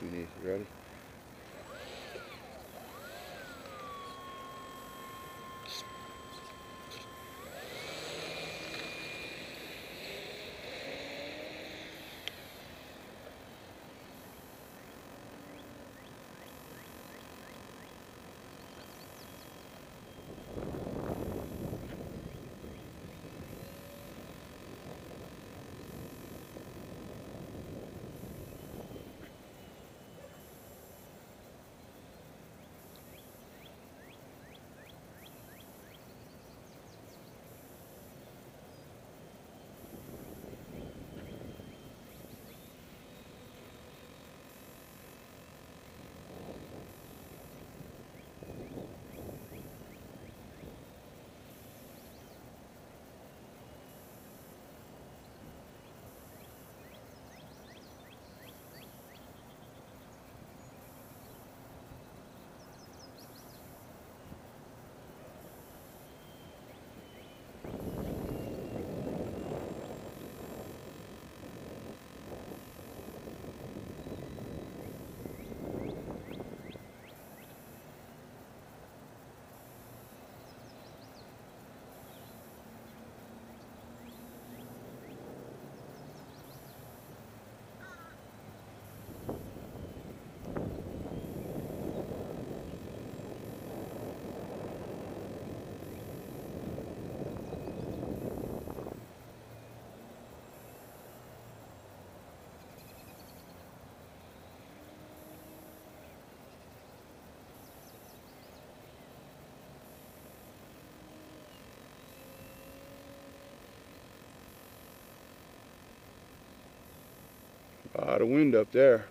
we need. You ready? Lot of wind up there.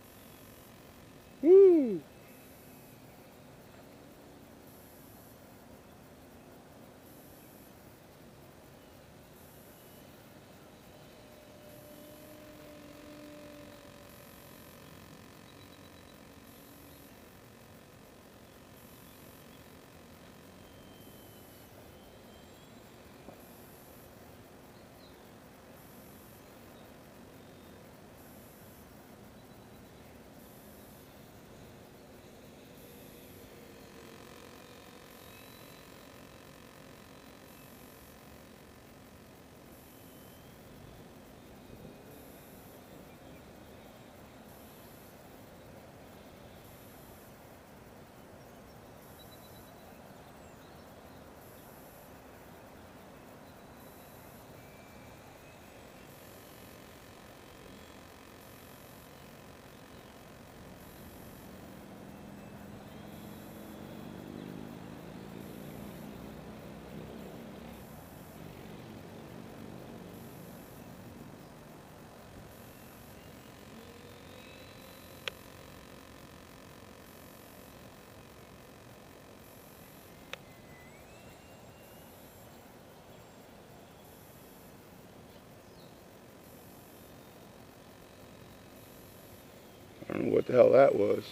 What the hell that was.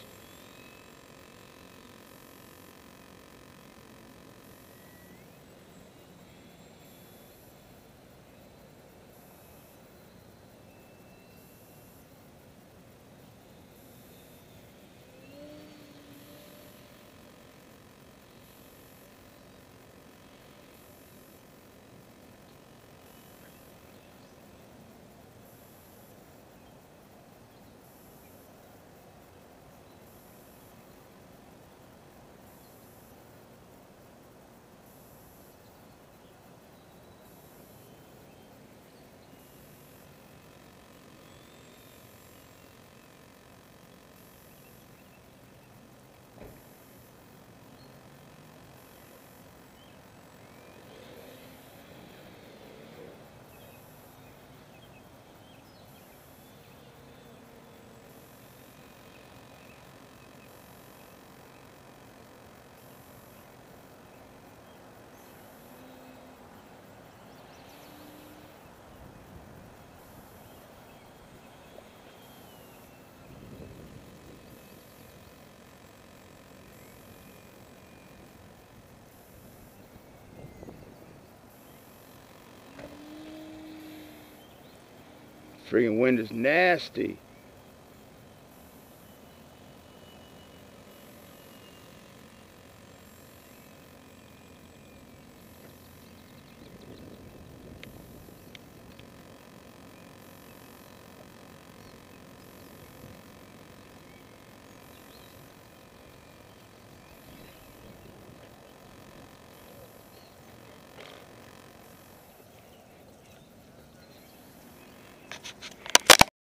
Freaking wind is nasty.